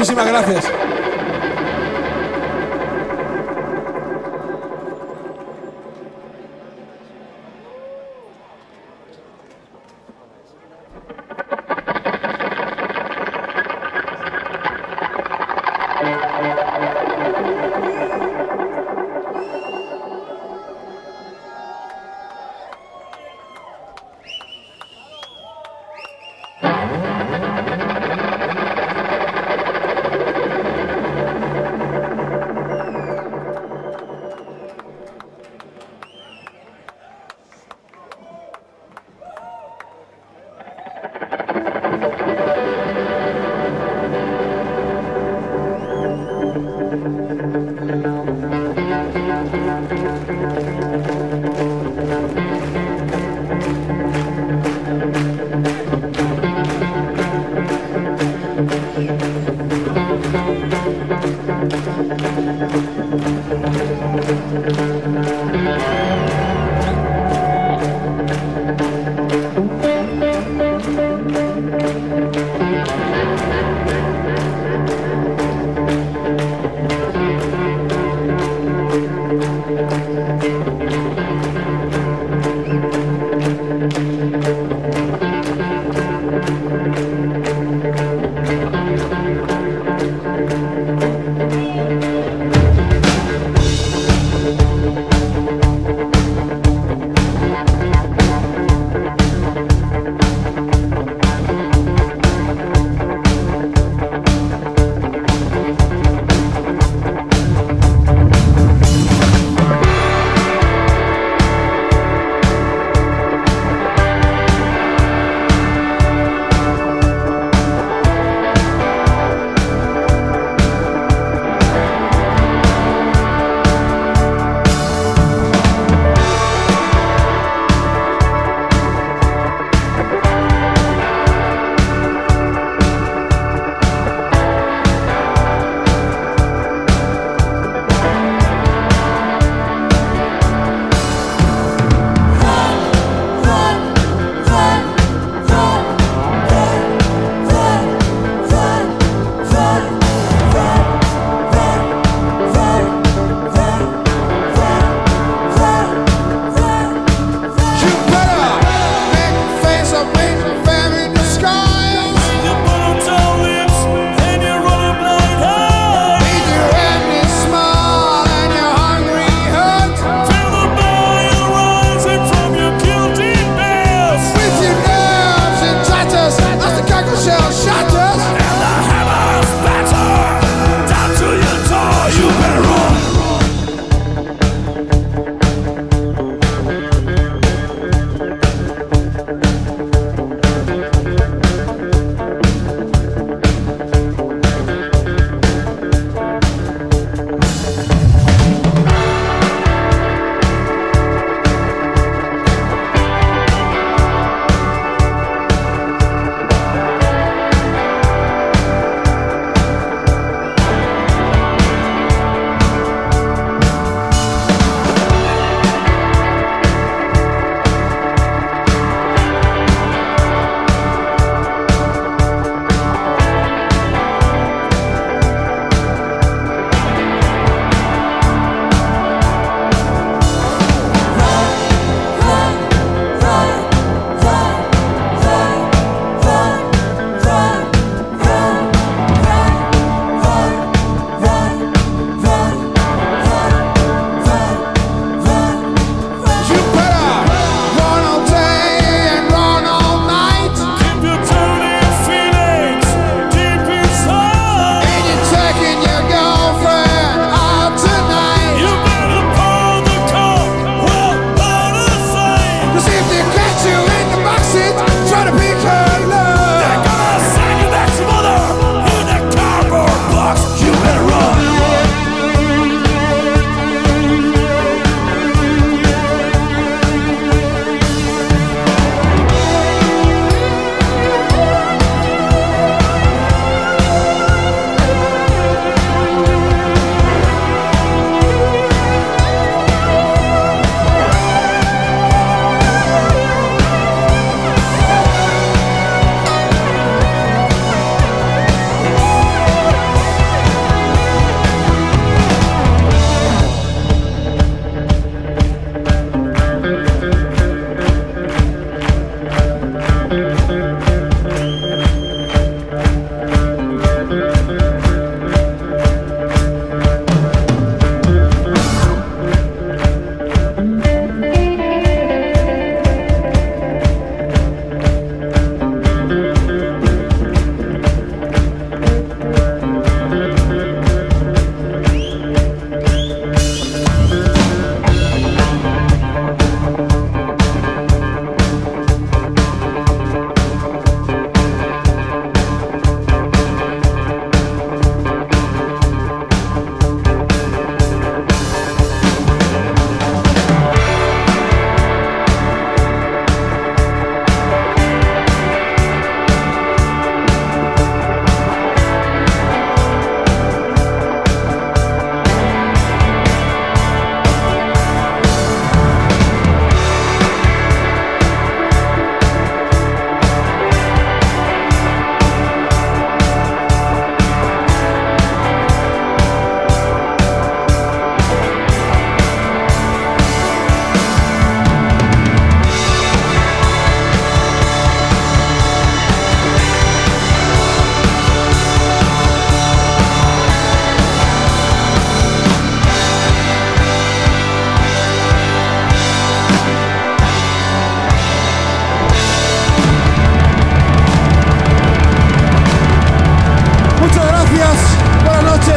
Muchísimas gracias.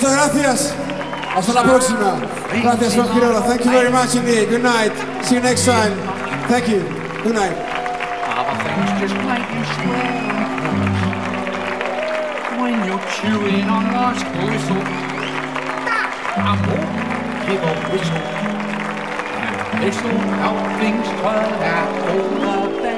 Muchas gracias. Hasta la próxima. Gracias, Juan Quiroga. Thank you very much indeed. Good night. See you next time. Thank you. Good night. When you're chewing on life's gristle, humble, give a whistle. And this'll help things turn out all